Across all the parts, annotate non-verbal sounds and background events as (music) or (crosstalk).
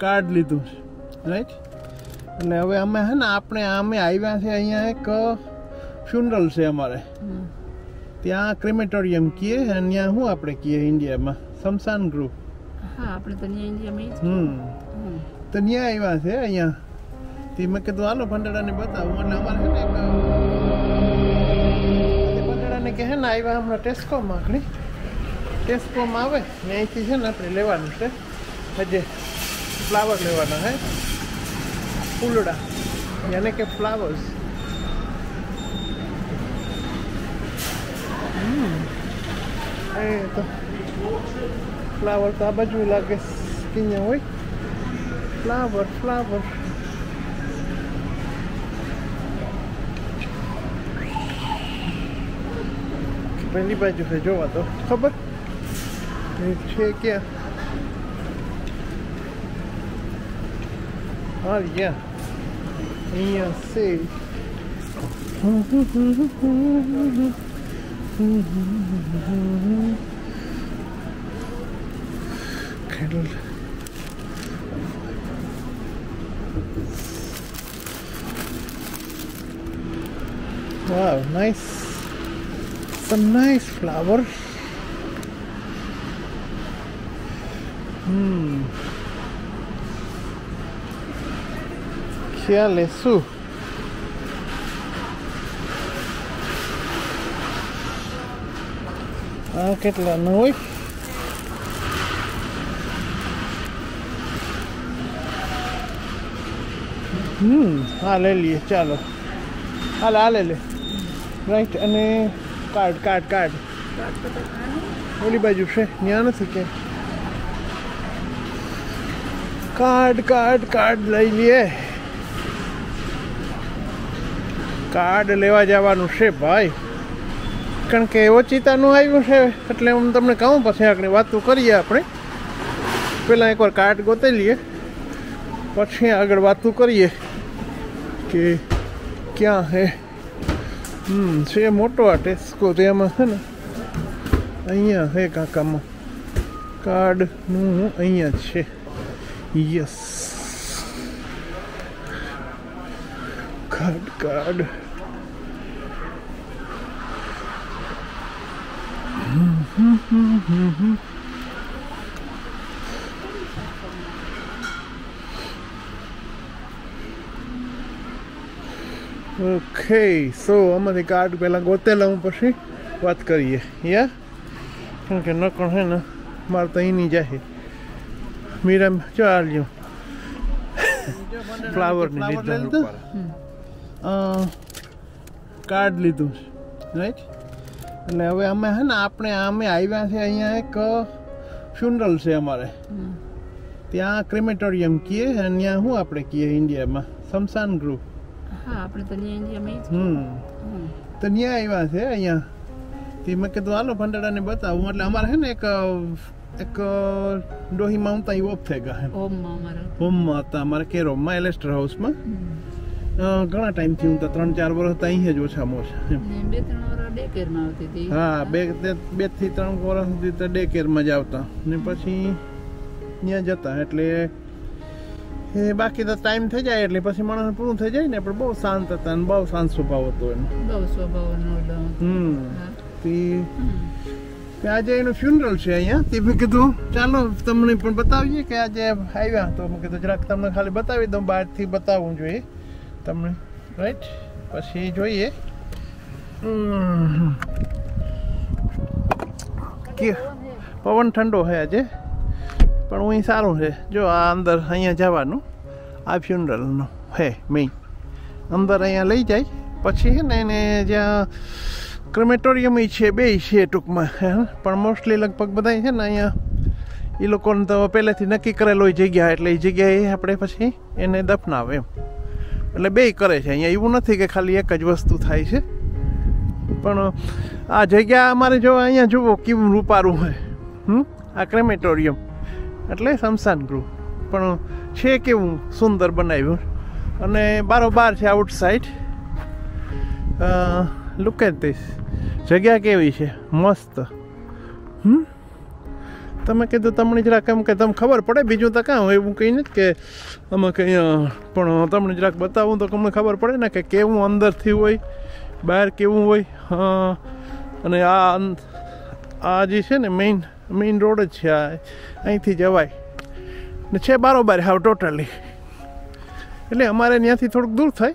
Card લીધું છે right એટલે હવે અમે હે ને આપણે અમે આવ્યા છે અહીંયા એક ફ્યુનરલ છે અમારે. ત્યાં ક્રિમેટોરિયમ કીએ અને ત્યાં શું આપણે કીએ ઇન્ડિયામાં શમશાન ગૃહ હમ. તો ત્યાં આવ્યા છે અહીંયા. તે મેં કીધું હાલો ભંડારાને બતાવું. અને અમારે છે ને ભંડારાને કે હે ને આવ્યા હમણાં ટેસ્કોમાં ટેસ્કોમાં આવે ને અહીંથી છે ને આપણે લેવાનું છે. હજે ફ્લાવર લેવાના હે. ફૂલડા. યાને કે ફ્લાવર્સ તો ફ્લાવર તો આ બાજુ લાગે કિnya હોય. ફ્લાવર ફ્લાવર પહેલી બાજુ છે, જોવા તો ખબર? check ya. Olha, you see. Quero... Wow, nice. Some nice flowers. Hmm. ખ્યાલ એ શું આ કેટલાનું હોય હમ હા લઈ લઈએ ચાલો હાલ આ લે લે રાઈટ અને કાર્ડ કાર્ડ કાર્ડ ઓલી બાજુ છે ત્યાં નથી કે કાર્ડ કાર્ડ કાર્ડ લઈ લઈએ કાર્ડ લેવા જવાનું છે ભાઈ. કારણ કે ઓચિતાનું આવ્યું છે, એટલે હું તમને કહું પછી આગળ વાતો કરીએ આપણે. પહેલાં એકવાર કાર્ડ ગોતી લઈએ, પછી આગળ વાતો કરીએ કે ક્યાં હે. હમ, છે મોટો આ ટેસ્કો તેમાં છે ને, અહીંયા હે કાકામાં. કાર્ડનું અહીંયા છે. Yes card card okay so આમાંથી કાર્ડ પહેલાં ગોતેલા હું પછી વાત કરીએ યા કારણ કે નકણ હે ને, મારે તો અહીંની જાય. મીરામ ચાલ્યો ફ્લાવરની લીધા. કાર્ડ લીધું છે રાઈટ એટલે હવે અમે હે ને આપણે અમે આવ્યા છે અહીંયા એક ફ્યુનરલ છે અમારે. ત્યાં ક્રિમેટોરિયમ કીએ અને ત્યાં શું આપણે કીએ ઇન્ડિયામાં શમશાન ગૃહ હા આપણે તો ઇન્ડિયામાં હમ. હમ. તો ત્યાં આવ્યા છે અહીંયા. તે મેં કીધું હાલો ભંડારાને બતાવું. એટલે અમારે હે ને એક એક ડોહીમાં હું ત્યાં ઓફ થઈ ગયા હોમમાં હતા. અમારે કેરોમમાં એલેસ્ટર હાઉસમાં. ઘણા ટાઈમથી હું તો ત્રણ ચાર વર્ષ તો અહીં જ ઓછામાં ઓછા હતી. હા બે બેથી ત્રણ વર્ષ સુધી તો ડે કેરમાં જ આવતા. ને પછી ત્યાં જતા. એટલે એ બાકી તો ટાઈમ થઈ જાય. એટલે પછી માણસ પૂરું થઈ જાય ને પણ બહુ શાંત હતા અને બહુ શાંત સ્વભાવ હતો એનો. બહુ સ્વભાવ હમ. આજે એનું ફ્યુનરલ છે અહીંયા. તે મેં કીધું, ચાલો તમને પણ બતાવીએ કે આજે આવ્યા તો મેં કીધું, જરાક તમને ખાલી બતાવી દઉં, બહારથી બતાવવું જોઈએ તમને. રાઈટ પછી જોઈએ. કે પવન ઠંડો છે આજે, પણ અહીં સારું છે. જો આ અંદર અહીંયા જવાનું, આ ફ્યુનરલનું હે મેઇન અંદર અહીંયા લઈ જાય, પછી છે ને એને જ્યાં ક્રેમેટોરિયમ છે, બે છે ટૂંકમાં પણ મોસ્ટલી લગભગ બધા છે ને અહીંયા એ લોકોને તો પહેલેથી નક્કી કરેલો હોય જગ્યા, એટલે એ જગ્યાએ આપણે પછી એને દફનાવે એમ. એટલે બે કરે છે, અહીંયા એવું નથી કે ખાલી એક જ વસ્તુ થાય છે. પણ આ જગ્યા અમારે જો અહીંયા જુઓ કેવું રૂપારું હોય, હમ? આ ક્રેમેટોરિયમ, એટલે શમશાન ગૃહ. પણ છે કેવું સુંદર બનાવ્યું. અને બારોબાર છે outside look at this જગ્યા કેવી છે? મસ્ત. હમ? તમે કીધું તમને જરાક એમ કે તમને ખબર પડે, બીજું તો કાં એવું કંઈ નથી કે આમાં કંઈ પણ તમને જરાક બતાવું તો તમને ખબર પડે ને કે કેવું અંદરથી હોય, બહાર કેવું હોય. અને આ આ જે છે ને મેઇન મેઇન રોડ જ છે આ. અહીંથી જવાય. ને છે બારોબાર હાવ ટોટલી એટલે અમારે ત્યાંથી થોડુંક દૂર થાય.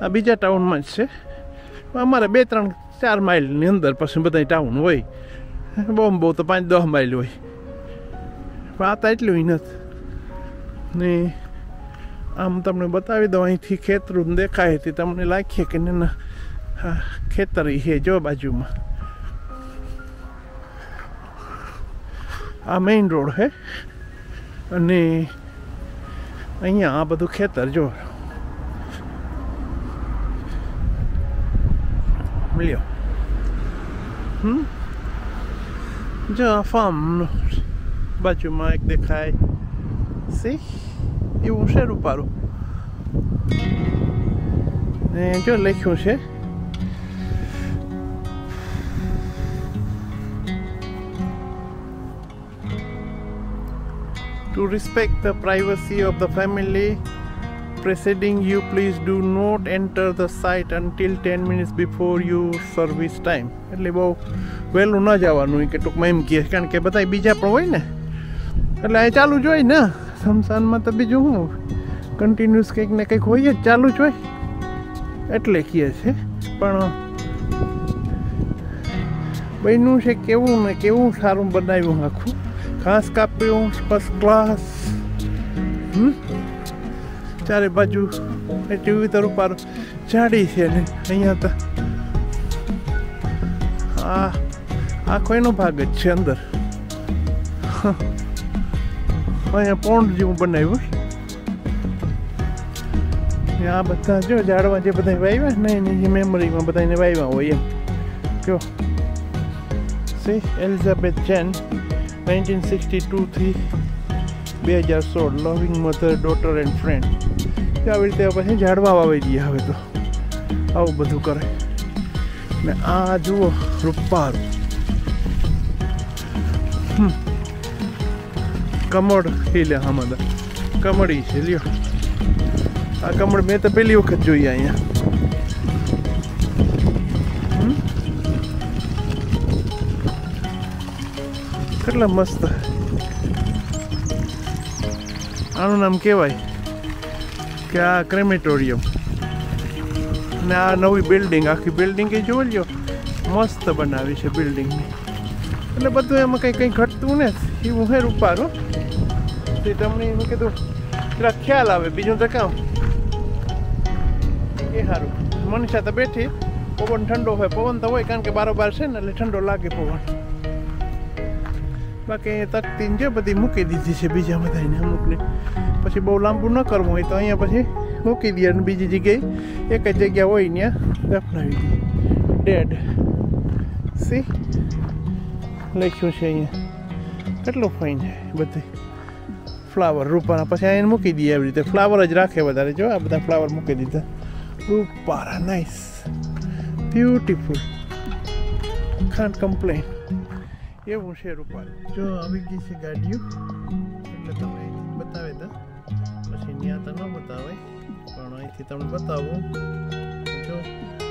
આ બીજા ટાઉનમાં જ છે. અમારે બે, ત્રણ, ચાર માઇલની અંદર પછી બધા ટાઉન હોય. ને બહુ તો પાંચ, દસ માઇલ હોય. પણ આ તો એટલું નથી. ને આમ તમને બતાવી દઉં, અહીંથી ખેતરું દેખાય તે તમને લાગીએ કે ના હા, ખેતર છે જો બાજુમાં. આ મેઇન રોડ છે અને અહીંયા આ બધું ખેતર જો. miljö. Hmm? Ja, fahren. Batjuma ek dekhay. See? Eu cheiro paro. Eh, jo lekhun she. To respect the privacy of the family preceding you, please do not enter the site until 10 minutes before your service time. એટલે બહુ વહેલું ન જવાનું કે ટૂંકમાં એમ કહે કારણ કે બધા બીજા પણ હોય ને. એટલે આ ચાલુ જ હોય ને. શમશાનમાં તો બીજું શું? કન્ટિન્યુઅસ કંઈક ને કંઈક હોય જ ચાલુ જ હોય. એટલે કહે છે. પણ બન્યું છે કેવું ને કેવું સારું બનાવ્યું આખું. ઘાસ કાપ્યું ફર્સ્ટ ક્લાસ હમ? ચારે બાજુ ટીવી તરફ પાર ઝાડી છે ને અહીંયા તો આ આખો એનો ભાગ જ છે અંદર. અહીંયા પોન્ડ જેવું બનાવ્યું. આ બધા જો ઝાડવા જે બધા વાવ્યા ને એની મેમરીમાં બધાને વાવ્યા હોય એમ. જો. See Elizabeth Jane nineteen sixty ટુથી બે હજાર સોળ લવિંગ મધર ડોટર એન્ડ ફ્રેન્ડ આવી રીતે પછી ઝાડવા વાવી દઈએ હવે તો. આવું બધું કરે. ને આ જુઓ રૂપારું. કમળ લે આમાં કમળી છે, લ્યો. આ કમળ મેં તો પહેલી વખત જોઈ અહીંયા કેટલા મસ્ત. આનું નામ કહેવાય. કે આ ક્રેમેટોરિયમ અને આ નવી બિલ્ડિંગ આખી બિલ્ડિંગ એ જોઈ લ્યો. મસ્ત બનાવી છે બિલ્ડિંગની એટલે બધું એમાં કંઈ કંઈ ઘટતું ને એવું હે રૂપારું તે તમને એમ કીધું. જરા ખ્યાલ આવે, બીજું તો કામ એ સારું મનીષા તો બેઠી. પવન ઠંડો હોય, પવન તો હોય, કારણ કે બારોબાર છે ને, એટલે ઠંડો લાગે પવન. બાકી તકતીને જે બધી મૂકી દીધી છે બીજા બધાને અમુકને. પછી બહુ લાંબુ ન કરવું હોય તો અહીંયા પછી મૂકી દઈએ અને બીજી જગ્યાએ એક જ જગ્યા હોય ત્યાં દફનાવી દઈએ. ડેડ. સી. લખ્યું છે અહીંયા. કેટલું ફાઇન છે બધી. ફ્લાવર રૂપાના. પછી અહીંયા મૂકી દઈએ એવી રીતે. ફ્લાવર જ રાખે વધારે. જો આ બધા ફ્લાવર મૂકી દીધા. રૂપારા. નાઇસ બ્યુટીફુલ કાન્ટ કમ્પ્લેન એવું છે રૂપાલ. જો આવી ગઈ છે ગાડીઓ. અહીંથી તમને બતાવું તો જો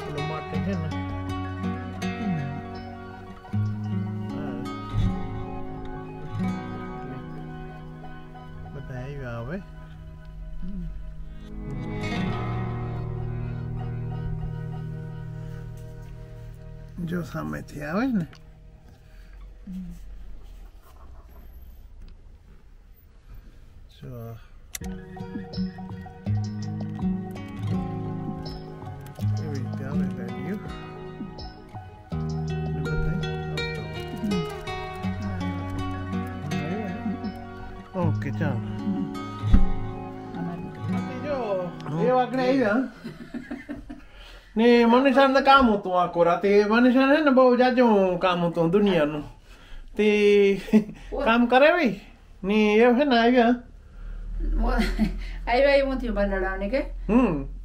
પેલો માટે છે ને હા. બધા આવ્યા હવે જો સામેથી આવે ને જો એવી રીતે આવે ગાડીઓ ને બધાય આવતા હોય. ઓકે ચાલો જો બે વાગડે આવ્યા ને મનીષાને કામ હતું આખો રાતે મનીષાને ને બહુ જાજુ કામ હતું દુનિયાનું તે કામ કરાવી ને એ છે ને આવ્યા (laughs) આવ્યા એવું થયું બંદડાને કે?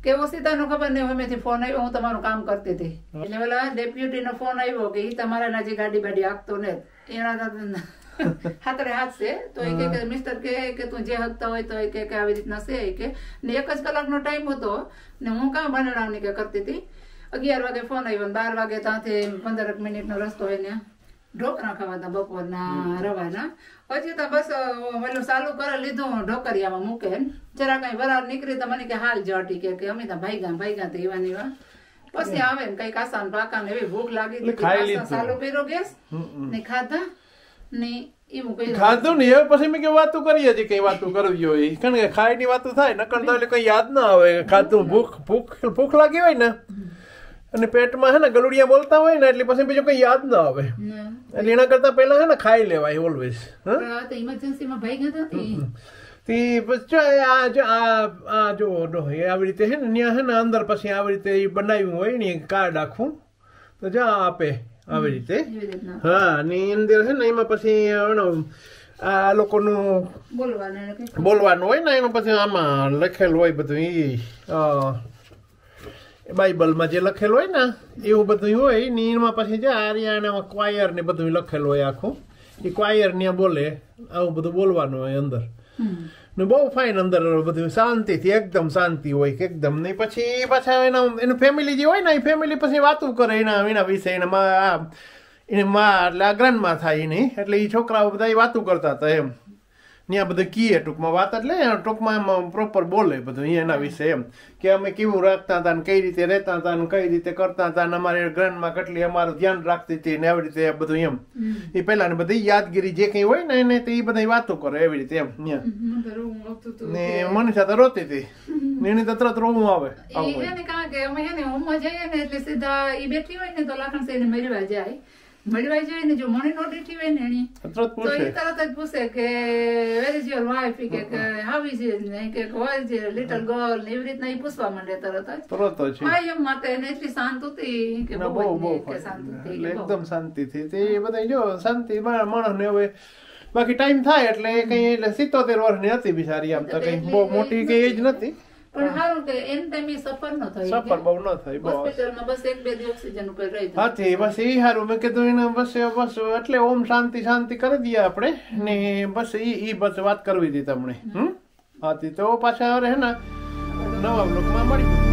કે વસીતાનો ખબર નહીં મેથી ફોન આવ્યો હું તમારું કામ કરતી હતી. એટલે પેલા ડેપ્યુટી નો ફોન આવ્યો કે એ તમારા ના જે ગાડી બાડી આખતો ને એના (laughs) હાથરે હાથ છે. તો એ કે મિસ્ટર કે કે તું જે હકતા હોય તો એ કે કે આવી રીતના છે કે. ને એક જ કલાકનો ટાઈમ હતો ને હું કામ બનાવવાની કે કરતી હતી? અગિયાર વાગે ફોન આવ્યો ને બાર વાગે ત્યાંથી પંદર મિનિટનો રસ્તો હોય ને. ઢોકરા ખાવાના બપોરના રવાના. પછી તો બસ ઓલું ચાલુ કરે લીધું ઢોકરિયામાં મૂકે જરા કઈ વરાળ નીકળી તો મને કે હાલ જટી કે અમે તો ભાઈગા ભાઈગા તો એવા ને એવા. પછી આવે ને કઈ કાસા ને પાકા ને એવી ભૂખ લાગી ચાલુ કર્યો ગેસ ને ખાધા ને ખાધું ને એ પછી મેં કે વાતું કરીએ છીએ કઈ વાતો કરવી હોય. કારણ કે ખાઈ ની વાતો થાય નકર તો એટલે કઈ યાદ ના આવે ખાધું ભૂખ ભૂખ ભૂખ લાગી હોય ને. અને પેટમાં હે ને ગલુડિયા બોલતા હોય ને એટલે પછી બીજું કઈ યાદ ના આવે. એટલે એના કરતા પહેલા હે ને ખાઈ લેવાય ઓલવેઝ હા? તો પછી આ જો આ જો આવી રીતે હે ને ત્યાં હે ને અંદર પછી આવી રીતે બનાવ્યું હોય ને કાર્ડ આખું તો જા આપે આવી રીતે. હા ને અંદર છે ને એમાં પછી આ લોકોનું બોલવાનું હોય ને એમાં પછી આમાં લખેલું હોય બધું એ બાઇબલમાં જે લખેલું હોય ને એવું બધું હોય ને એમાં પછી જે હરિયાણામાં ક્વાયર ને બધું લખેલું હોય આખું એ ક્વાયર ને બોલે આવું બધું બોલવાનું હોય અંદર. ને બહુ ફાઇન અંદર બધું શાંતિથી એકદમ શાંતિ હોય કે એકદમ ને પછી પાછા એના એનું ફેમિલી જે હોય ને એ ફેમિલી પછી વાતું કરે એના એના વિશે એના એને માં એટલે આ ગ્રાન્ડમાં થાય એની એટલે એ છોકરાઓ બધા એ વાતું કરતા હતા એમ. ત્યાં બધું કીએ ટૂંકમાં વાત એટલે ટૂંકમાં એમ પ્રોપર બોલે બધું એના વિશે એમ. કે અમે કેવું રાખતા હતા ને કઈ રીતે રહેતા હતા ને કઈ રીતે કરતા હતા ને અમારે ગ્રાન્ડમાં કેટલી અમારું ધ્યાન રાખતી હતી ને એવી રીતે બધું એમ. એ પહેલા ને બધી યાદગીરી જે કઈ હોય ને એને તે એ બધા વાતો કરે એવી રીતે એમ. ને મનીષા તો રોતી હતી. ને એની તો તરત રોવું આવે ને કારણ કે અમે એને ને હોમમાં જઈએ ને એટલે સીધા એ બેઠી હોય ને તો લાખણ એને મળવા જાય. મળવા જોઈએ ને જો મણી નો હોય ને એની તો એ તરત જ પૂછે કે વેર ઇઝ યોર વાઇફ કે હાઉ ઇઝ ઇટ ને કે વોર ઇઝ લિટલ ગર્લ એવી રીતના એ પૂછવા માંડે તરત જ. તરત જ હા એમ માટે એને એટલી શાંત હતી કે બહુ બહુ એટલે. એકદમ શાંતિથી. તે બધા જો શાંતિ માણસ ને હવે બાકી ટાઈમ થાય એટલે કઈ એટલે સિત્તોતેર વર્ષની હતી બિચારી આમ તો કઈ બહુ મોટી કઈ એજ નથી. પણ સારું કે એમ ટાઈમે સફર ન થઈ સફર બહુ ન થઈ બસ. હોસ્પિટલમાં બસ એક બે દી ઓક્સિજન ઉપર રહી હતી. હાથી બસ એ સારું મેં કીધું એને બસ બસ એટલે ઓમ શાંતિ શાંતિ કરી દઈએ આપણે ને બસ એ ઈ બસ વાત કરવી હતી તમને હમ. હાથી તો પાછા હવે હે ને નવા બ્લોકમાં મળી